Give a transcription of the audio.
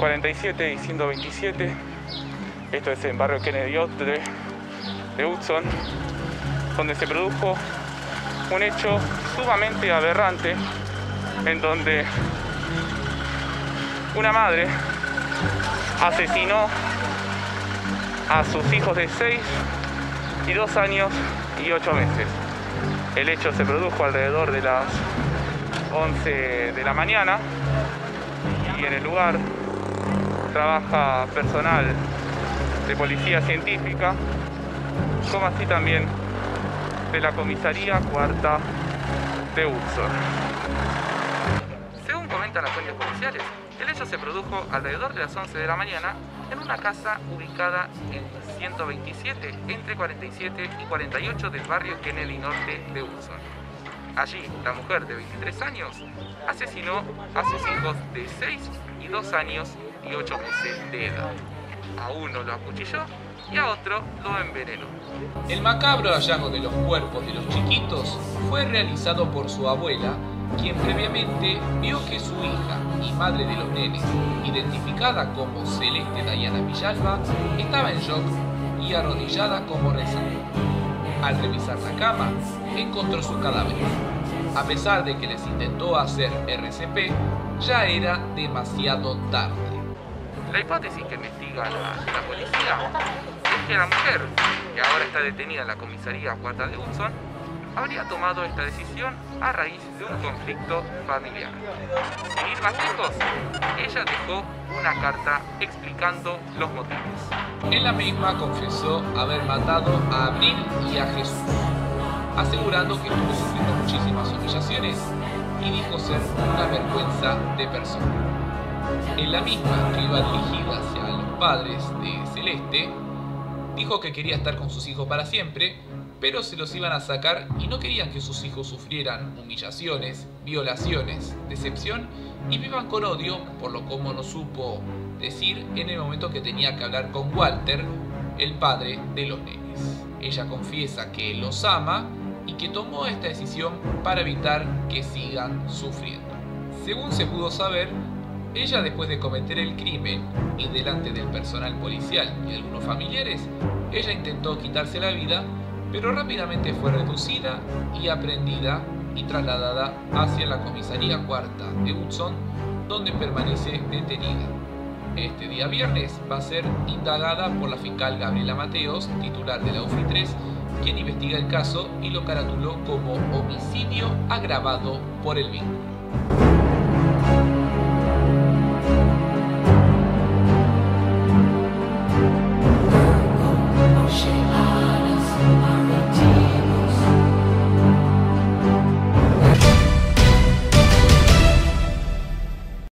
47 y 127. Esto es en barrio Kennedy de, de Hudson, donde se produjo un hecho sumamente aberrante en donde una madre asesinó a sus hijos de 6 y 2 años y 8 meses. El hecho se produjo alrededor de las 11 de la mañana y en el lugar trabaja personal de policía científica, como así también de la comisaría cuarta de Uxor. Según comentan las fuentes policiales, el hecho se produjo alrededor de las 11 de la mañana en una casa ubicada en 127 entre 47 y 48 del barrio Kennedy Norte de Hudson. Allí, la mujer de 23 años asesinó a sus hijos de 6 y 2 años y 8 meses de edad. A uno lo acuchilló y a otro lo envenenó. El macabro hallazgo de los cuerpos de los chiquitos fue realizado por su abuela, quien previamente vio que su hija y madre de los nenes, identificada como Celeste Dayana Villalba, estaba en shock y arrodillada como rezando. Al revisar la cama, encontró su cadáver. A pesar de que les intentó hacer RCP, ya era demasiado tarde. La hipótesis que investiga la, la policía es que la mujer, que ahora está detenida en la comisaría cuarta de Hudson, habría tomado esta decisión a raíz de un conflicto familiar. Sin ir más lejos, ella dejó una carta explicando los motivos. En la misma confesó haber matado a Abril y a Jesús, asegurando que estuvo sufriendo muchísimas humillaciones y dijo ser una vergüenza de persona. En la misma que iba dirigida hacia los padres de Celeste, dijo que quería estar con sus hijos para siempre, pero se los iban a sacar y no querían que sus hijos sufrieran humillaciones, violaciones, decepción y vivan con odio por lo como no supo decir en el momento que tenía que hablar con Walter, el padre de los nenes. Ella confiesa que los ama y que tomó esta decisión para evitar que sigan sufriendo. Según se pudo saber, ella después de cometer el crimen y delante del personal policial y algunos familiares, ella intentó quitarse la vida, pero rápidamente fue reducida y aprendida y trasladada hacia la comisaría cuarta de Hudson, donde permanece detenida. Este día viernes va a ser indagada por la fiscal Gabriela Mateos, titular de la UFI 3, quien investiga el caso y lo caratuló como homicidio agravado por el vínculo.